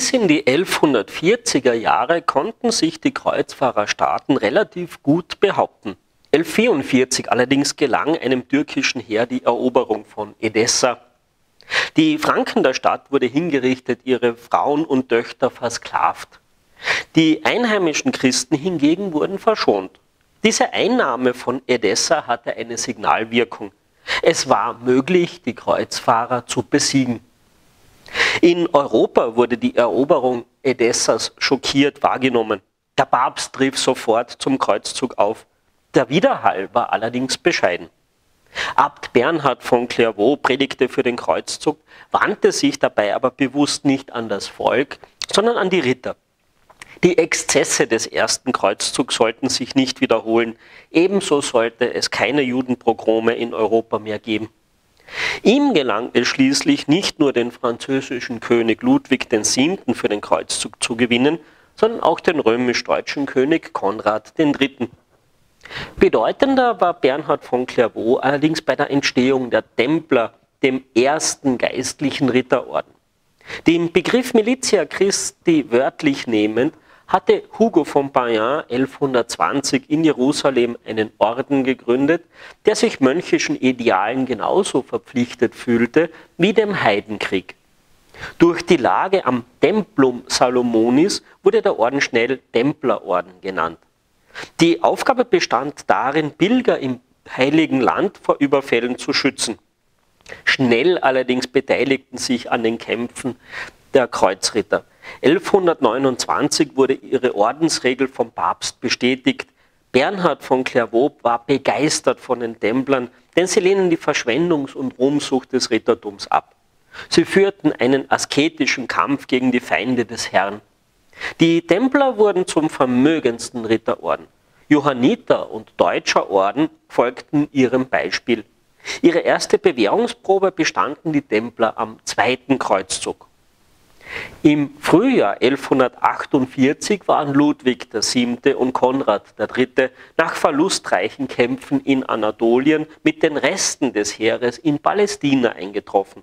Bis in die 1140er Jahre konnten sich die Kreuzfahrerstaaten relativ gut behaupten. 1144 allerdings gelang einem türkischen Heer die Eroberung von Edessa. Die Franken der Stadt wurde hingerichtet, ihre Frauen und Töchter versklavt. Die einheimischen Christen hingegen wurden verschont. Diese Einnahme von Edessa hatte eine Signalwirkung. Es war möglich, die Kreuzfahrer zu besiegen. In Europa wurde die Eroberung Edessas schockiert wahrgenommen. Der Papst rief sofort zum Kreuzzug auf. Der Widerhall war allerdings bescheiden. Abt Bernhard von Clairvaux predigte für den Kreuzzug, wandte sich dabei aber bewusst nicht an das Volk, sondern an die Ritter. Die Exzesse des ersten Kreuzzugs sollten sich nicht wiederholen. Ebenso sollte es keine Judenprogrome in Europa mehr geben. Ihm gelang es schließlich nicht nur den französischen König Ludwig VII. für den Kreuzzug zu gewinnen, sondern auch den römisch-deutschen König Konrad III. Bedeutender war Bernhard von Clairvaux allerdings bei der Entstehung der Templer, dem ersten geistlichen Ritterorden. Den Begriff Militia Christi wörtlich nehmend hatte Hugo von Bayern 1120 in Jerusalem einen Orden gegründet, der sich mönchischen Idealen genauso verpflichtet fühlte wie dem Heidenkrieg. Durch die Lage am Templum Salomonis wurde der Orden schnell Templerorden genannt. Die Aufgabe bestand darin, Pilger im Heiligen Land vor Überfällen zu schützen. Schnell allerdings beteiligten sich an den Kämpfen der Kreuzritter. 1129 wurde ihre Ordensregel vom Papst bestätigt. Bernhard von Clairvaux war begeistert von den Templern, denn sie lehnen die Verschwendungs- und Ruhmsucht des Rittertums ab. Sie führten einen asketischen Kampf gegen die Feinde des Herrn. Die Templer wurden zum vermögendsten Ritterorden. Johanniter und Deutscher Orden folgten ihrem Beispiel. Ihre erste Bewährungsprobe bestanden die Templer am zweiten Kreuzzug. Im Frühjahr 1148 waren Ludwig VII. und Konrad III. nach verlustreichen Kämpfen in Anatolien mit den Resten des Heeres in Palästina eingetroffen.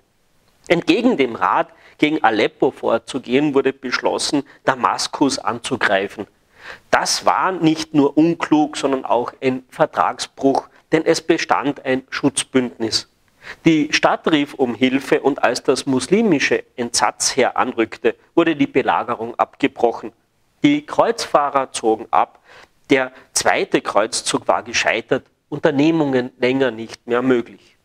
Entgegen dem Rat, gegen Aleppo vorzugehen, wurde beschlossen, Damaskus anzugreifen. Das war nicht nur unklug, sondern auch ein Vertragsbruch, denn es bestand ein Schutzbündnis. Die Stadt rief um Hilfe und als das muslimische Entsatzheer anrückte, wurde die Belagerung abgebrochen. Die Kreuzfahrer zogen ab, der zweite Kreuzzug war gescheitert, Unternehmungen länger nicht mehr möglich.